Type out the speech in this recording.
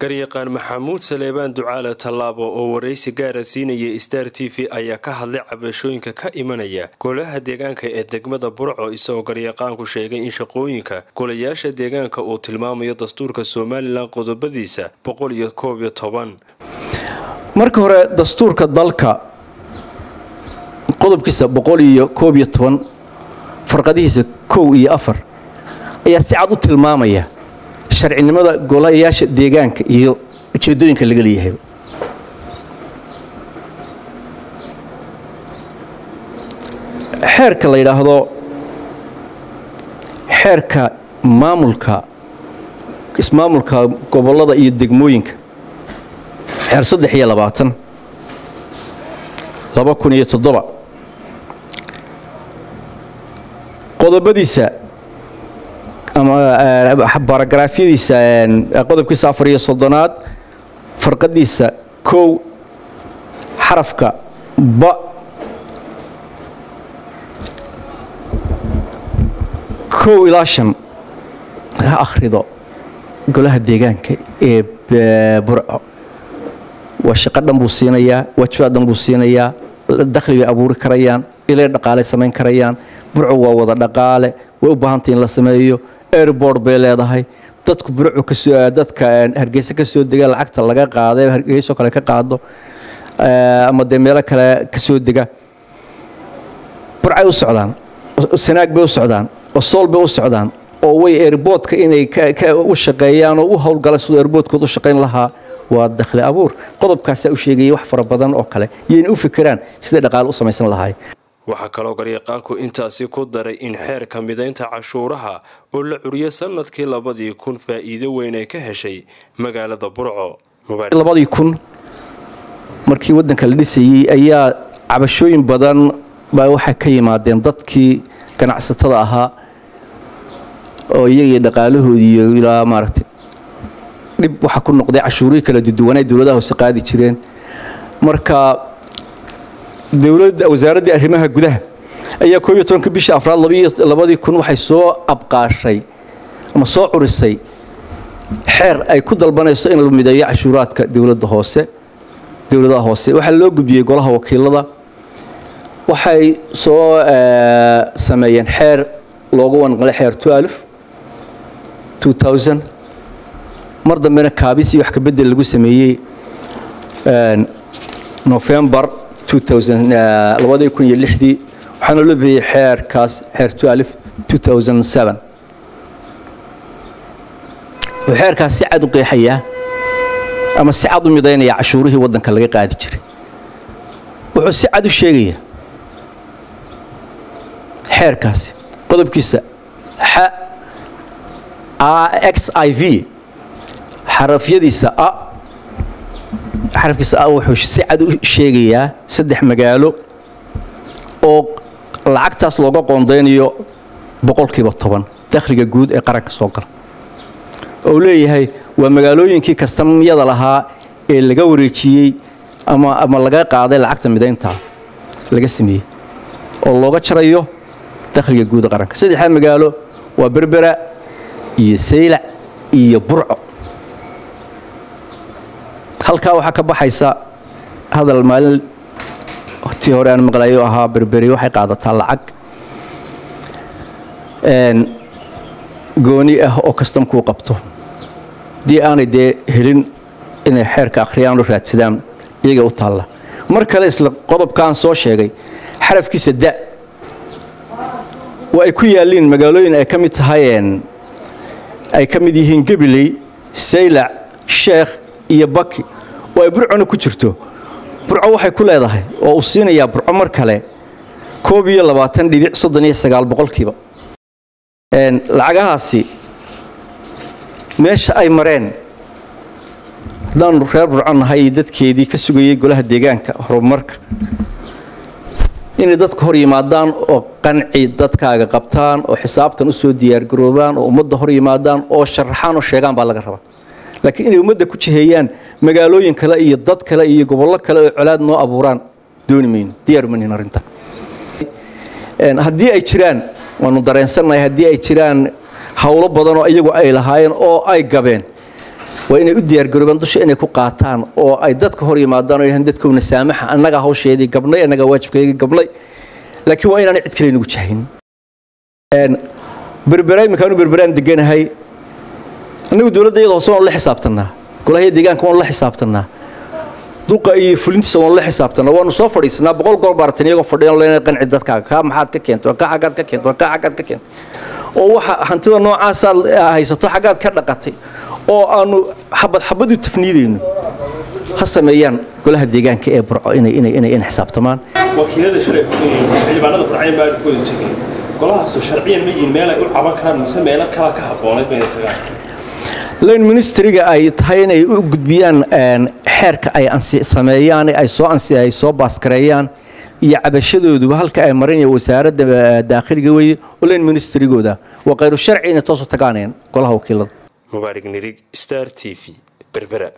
garyaqaan maxamuud saleebaan ducaale tallaabo oo waraysi gaara siinaya star t v ayaa ka hadlay cabashooyinka ka imanaya golaha deegaanka ee degmada burco. Isagoo garyaqaanku sheegay in shaqooyinka golayaasha deegaanka uu tilmaamayo dastuurka somalilan qodobadiisa boqol iyo koob iyo toban. Marka hore dastuurka dalka qodobkiisa boqol iyo koob iyo toban farqadihiisa kow iyo afar ayaa si cad u tilmaamaya sharcinimada golayaasha deegaanka iyo ujeedooyinka laga leeyahay. Xeerka la yidhaahdo xeerka maamulka ismaamulka gobollada iyo degmooyinka. Xeer saddex iyo labaatan laba kun iyo toddoba. Qodobadiisa ama baragaraafyadiisa qodobkiisa afar iyo soddonaad farqadiisa kow xarafka ba. Kow ilaa shan ha akhrido golaha deegaanka ee burco waa shaqo dhan buu siinayaa waajibaad dhan buu siinayaa dakhli bay abuuri karayaan ilay dhaqaalay samayn karayaan burco waa wada dhaqaale way u baahantay in la sameeyo airbord bay leedahay. Dadku burcu dadka hargeysa ka soo dega lacagta laga qaaday hargeysoo kale ka qaado ama dee meelo kale ka soo dega burcay u socdaan sanaag bay u socdaan oo sool bay u socdaan oo way airboodka inay u shaqeeyaan oo u howlgalaan siduu airboodkood u shaqayn lahaa waa dakhli abuur. Qodobkaasaa u sheegayay wax fara badan oo kale yayna u fikiraan siday dhaqaale u samaysan lahaay waxaa kaloo garyaqaanku intaasi ku daray in xeerka midaynta cashuuraha oo la curiyo sannadkii labadii kun faa'iido weyn ay ka heshay magaalada burco. Labadii kun markii waddanka la dhisayey ayaa cabashooyin badan baa waxay ka yimaadeen dadkii ganacsatada ahaa oo iyagii dhaqaalahoodii iyo ilaa maaragtay dhib waxaa ku noqday cashuurihii kala duduwanay dowladaha hoose qaadi jireen. Marka dowladda wasaaraddii arrimaha gudaha ayaa koob iyo tobanka bisha afraad labadii kun waxay soo abqaashay ama soo curisay xeer ay ku dalbanayso in la mideeyo cashuuraadka dowladda hoose dowladaha hoose. Waxaa loo gudbiyey golaha wakiilada. Waxay soo sameeyeen xeer loogu wanqalay xeer mar dambena kaabisii wax kabedel lagu sameeyey nofembar iyo lixdii waxaana loo bixiyey xeerkaas xeer wuxuu xeerkaas si cad u qeexayaa ama si cad u midaynayaa cashuurihii waddanka laga qaadi jiray. Wuxuu si cad u sheegayaa xeerkaasi qodobkiisa x i v xarafyadiisa a xarafkiisa a wuxuu si cad u sheegayaa saddex magaalo oo lacagtaas looga qoondaynayo boqolkiiba toban dakhliga guud ee qaranka soo gala. Oo leeyahay waa magaalooyinkii kastamyada lahaa ee laga wareejiyey ama ama laga qaaday lacagta midaynta laga sameeyey oo looga jarayo dakhliga guud ee qaranka. Saddexdaa magaalo waa berbera iyo saylac iyo burco halkaa waxaa ka baxaysa hadal maalin tii hore aan maqlayo ahaa berberi waxay qaadataa lacag. Gooni ah oo kastamkuu qabto. Haddii aanay dee helin inay xeerka akhriyaan oo raadsadaan iyaga u taalla. Mar kale isla qodobkaan soo sheegay xarafkiisa da waa ay ku yaalliin magaalooyin ay ka mid tahay ay ka mid yihiin gabiley saylac sheekh iyo baki oo ay burcona ku jirto. Burco waxay ku leedahay oo uu siinayaa burco mar kale koob iyo labaatan dhibic soddon iyo sagaal boqolkiiba lacagahaasi meesha ay mareen haddaanu reer burco nahay iyo dadkeedii ka sugayay golaha deegaanka horumarka. Inay dadka hor yimaadaan oo qanci dadkaaga qabtaan oo xisaabtan u soo diyaargaroobaan oo ummadda hor yimaadaan oo sharaxaan oo sheegaan baa laga rabaa laakiin inay ummadda ku jiheeyaan magaalooyin kale iyo dad kale iyo gobollo kale oo colaad noo abuuraan dooni mayno diyaaru maynin arrinta. Haddii ay jiraan waanu dareensannahay haddii ay jiraan howlo badan oo iyagu ay lahaayeen oo ay gabeen waa inay u diyaargaroobaan dusha inay ku qaataan oo ay dadka hor yimaadaan oo yahaan dadkowna saamaxa annagaa hawsheedii gabnay annagaa waajibkeygii gabnay. Laakiin waa inaanay cid kale nagu jahayn. Berbera berberaan deganahay annagu dowladda iyada hoose waanu la xisaabtannaa golahaya deegaanka waanu la xisaabtannaa duqa iyo fulintiisa waanu la xisaabtannaa waanu soo fadhiisanaa boqol goor baaratan iyagoo fadhiyan lena qanci dadkaaga kaa maxaad ka keento kaa xaggaad ka keento kaa xaggaad ka keento. Oo waxa hantida noocaasaad haysato xaggaad ka dhaqatay oo aanu xabad xabad u tafniidayno ha sameeyaan golaha deegaanka ee burco inay inay inay in xisaabtamaan. Wakiilada shalay xildhibaanada burcayn baa ku wada golahaasu sharciyan ma yihiin meel ay u caban karaan mise meelo kala ka habboonayd bayna tagaan line ministriga ay tahay inay u gudbiyaan xeerka ay sameeyaan ay soo ay soo baaskareeyaan iyo cabashadooduba halka ay marinaya wasaaradda daakhiliga weeye oo ministrigooda waa khayru sharci inay toosu tagaaneen golaha wakiilada. Mubaarig nirig star t v berbera